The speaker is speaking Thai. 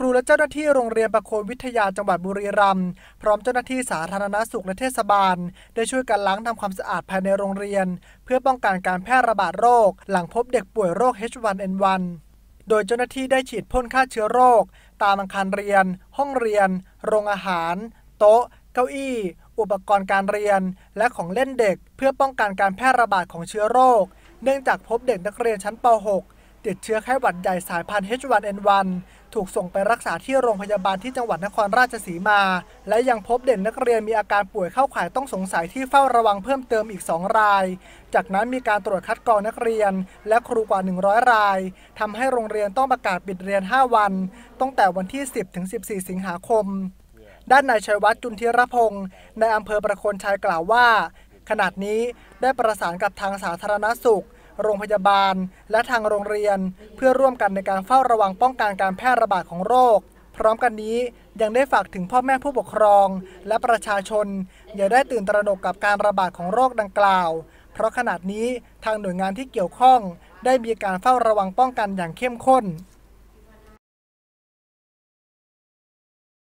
ครูและเจ้าหน้าที่โรงเรียนประโคนวิทยาจังหวัดบุรีรัมย์พร้อมเจ้าหน้าที่สาธารณสุขและเทศบาล ได้ช่วยกันล้างทำความสะอาดภายในโรงเรียน เพื่อป้องกันการแพร่ระบาดโรค หลังพบเด็กป่วยโรค H1N1 โดยเจ้าหน้าที่ได้ฉีดพ่นฆ่าเชื้อโรค ตามอาคารเรียน ห้องเรียน โรงอาหาร โต๊ะ เก้าอี้ อุปกรณ์การเรียน และของเล่นเด็ก เพื่อป้องกันการแพร่ระบาดของเชื้อโรค เนื่องจากพบเด็กนักเรียนชั้นป .6 ติดเชื้อไข้หวัดใหญ่สายพันธุ์ H1N1 ถูกส่งไปรักษาที่โรงพยาบาลที่จังหวัดนครราชสีมา และยังพบเด็กนักเรียนมีอาการป่วยเข้าข่ายต้องสงสัยที่เฝ้าระวังเพิ่มเติมอีก 2 ราย จากนั้นมีการตรวจคัดกรองนักเรียน และครูกว่า 100 รายทำให้โรงเรียนต้องประกาศปิดเรียน 5 วัน ตั้งแต่วันที่ 10ถึง14 สิงหาคม ด้านนายชัยวัฒน์จุนทิรพงศ์ในอำเภอประโคนชัยกล่าวว่า ขณะนี้ได้ประสานกับทางสาธารณสุข โรงพยาบาล และทางโรงเรียน เพื่อร่วมกันในการเฝ้าระวังป้องกันการแพร่ระบาดของโรค พร้อมกันนี้ยังได้ฝากถึงพ่อแม่ผู้ปกครอง และประชาชน อย่าได้ตื่นตระหนกกับการระบาดของโรคดังกล่าว เพราะขนาดนี้ทางหน่วยงานที่เกี่ยวข้อง ได้มีการเฝ้าระวังป้องกันอย่างเข้มข้น